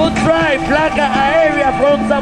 good Drive, placa aérea from